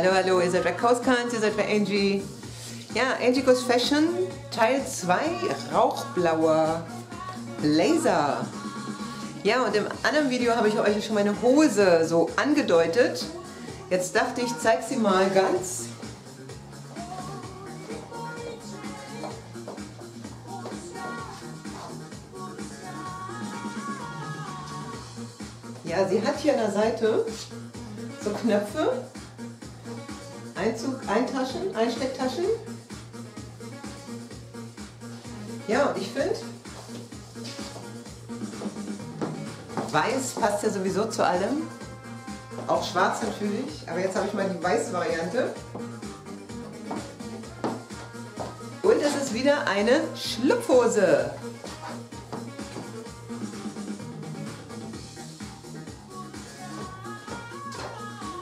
Hallo, hallo, ihr seid bei Kauskans, ihr seid bei Angie. Ja, Angie Goes Fashion, Teil 2, Rauchblauer Blazer. Ja, und im anderen Video habe ich euch schon meine Hose so angedeutet. Jetzt dachte ich, zeig sie mal ganz. Ja, sie hat hier an der Seite so Knöpfe, Einzug, Eintaschen, Einstecktaschen. Ja, und ich finde, weiß passt ja sowieso zu allem. Auch schwarz natürlich, aber jetzt habe ich mal die weiße Variante. Und es ist wieder eine Schlupfhose.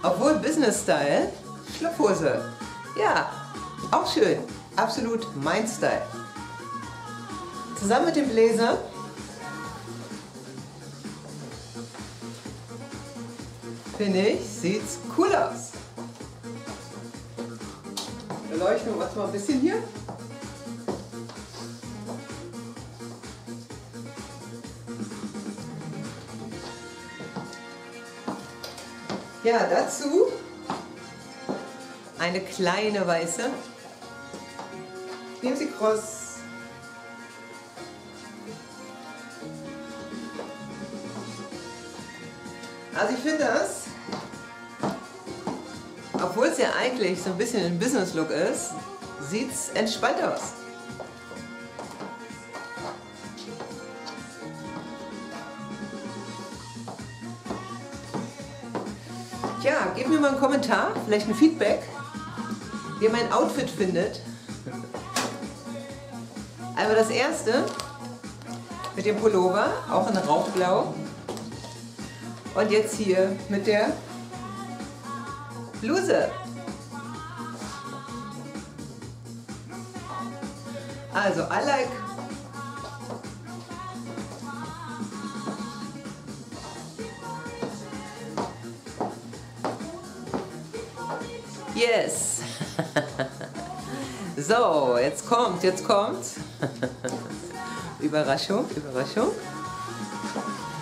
Obwohl Business Style, Schlupfhose. Ja, auch schön. Absolut mein Style. Zusammen mit dem Bläser finde ich, sieht's cool aus. Beleuchtung, warte mal ein bisschen hier. Ja, dazu eine kleine weiße. Nehmen Sie Cross. Also ich finde das, obwohl es ja eigentlich so ein bisschen ein Business-Look ist, sieht es entspannt aus. Ja, gebt mir mal einen Kommentar, vielleicht ein Feedback, wie ihr mein Outfit findet. Also das erste mit dem Pullover, auch in Rauchblau. Und jetzt hier mit der Bluse. Also, I like Yes. so, jetzt kommt, jetzt kommt. Überraschung, Überraschung.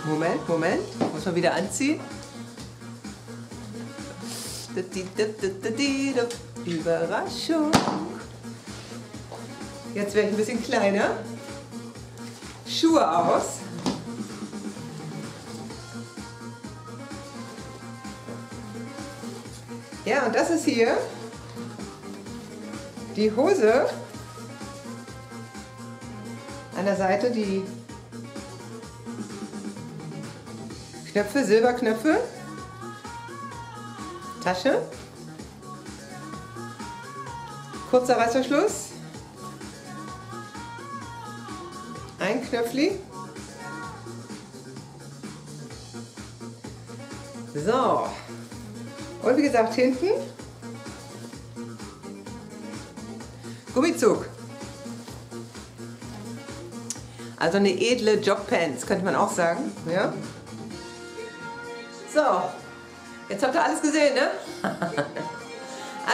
Moment, Moment. Muss man wieder anziehen. Überraschung. Jetzt werde ich ein bisschen kleiner. Schuhe aus. Ja, und das ist hier die Hose an der Seite, die Knöpfe, Silberknöpfe, Tasche, kurzer Reißverschluss, ein Knöpfli. So, und wie gesagt hinten Gummizug. Also eine edle Jogpants, könnte man auch sagen. Ja? So, jetzt habt ihr alles gesehen, ne?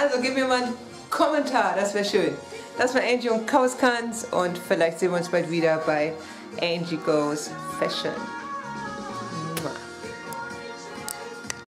also gib mir mal einen Kommentar, das wäre schön. Das war Angie und Kauskans und vielleicht sehen wir uns bald wieder bei Angie Goes Fashion.